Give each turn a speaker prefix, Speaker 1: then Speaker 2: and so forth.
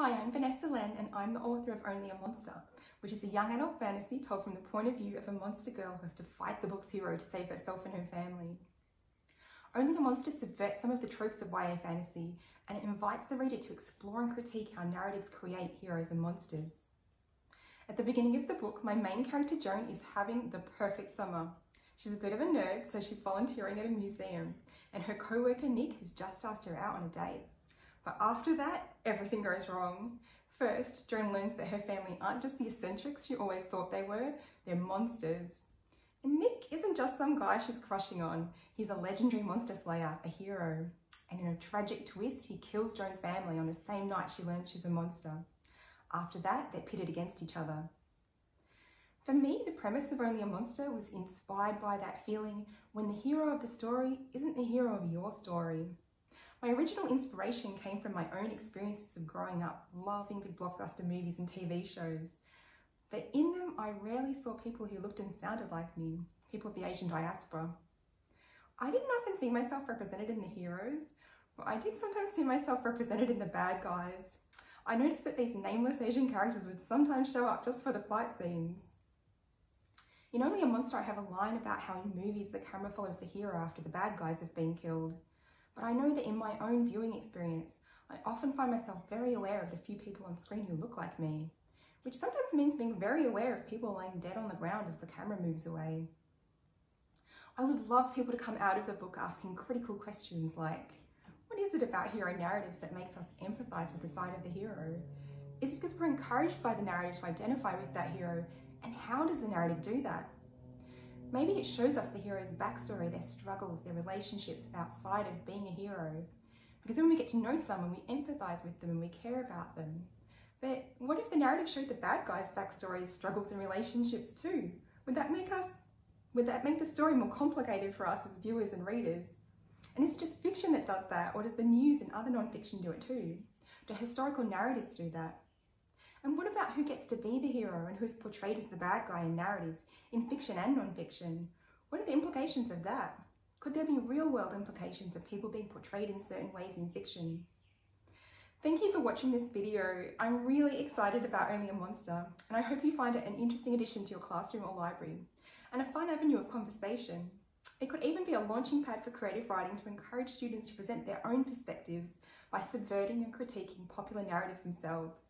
Speaker 1: Hi, I'm Vanessa Len and I'm the author of Only a Monster, which is a young adult fantasy told from the point of view of a monster girl who has to fight the book's hero to save herself and her family. Only a Monster subverts some of the tropes of YA fantasy and it invites the reader to explore and critique how narratives create heroes and monsters. At the beginning of the book, my main character Joan is having the perfect summer. She's a bit of a nerd, so she's volunteering at a museum, and her co-worker Nick has just asked her out on a date. But after that, everything goes wrong. First, Joan learns that her family aren't just the eccentrics she always thought they were, they're monsters. And Nick isn't just some guy she's crushing on, he's a legendary monster slayer, a hero. And in a tragic twist, he kills Joan's family on the same night she learns she's a monster. After that, they're pitted against each other. For me, the premise of Only a Monster was inspired by that feeling when the hero of the story isn't the hero of your story. My original inspiration came from my own experiences of growing up, loving big blockbuster movies and TV shows. But in them, I rarely saw people who looked and sounded like me, people of the Asian diaspora. I didn't often see myself represented in the heroes, but I did sometimes see myself represented in the bad guys. I noticed that these nameless Asian characters would sometimes show up just for the fight scenes. In Only a Monster, I have a line about how in movies the camera follows the hero after the bad guys have been killed. But I know that in my own viewing experience, I often find myself very aware of the few people on screen who look like me, which sometimes means being very aware of people lying dead on the ground as the camera moves away. I would love people to come out of the book asking critical questions like, what is it about hero narratives that makes us empathise with the side of the hero? Is it because we're encouraged by the narrative to identify with that hero? And how does the narrative do that? Maybe it shows us the hero's backstory, their struggles, their relationships outside of being a hero. Because when we get to know someone, we empathise with them and we care about them. But what if the narrative showed the bad guy's backstory, struggles and relationships too? Would that make us would that make the story more complicated for us as viewers and readers? And is it just fiction that does that, or does the news and other non-fiction do it too? Do historical narratives do that? And what about who gets to be the hero and who's portrayed as the bad guy in narratives, in fiction and non-fiction? What are the implications of that? Could there be real world implications of people being portrayed in certain ways in fiction? Thank you for watching this video. I'm really excited about Only a Monster, and I hope you find it an interesting addition to your classroom or library, and a fun avenue of conversation. It could even be a launching pad for creative writing to encourage students to present their own perspectives by subverting and critiquing popular narratives themselves.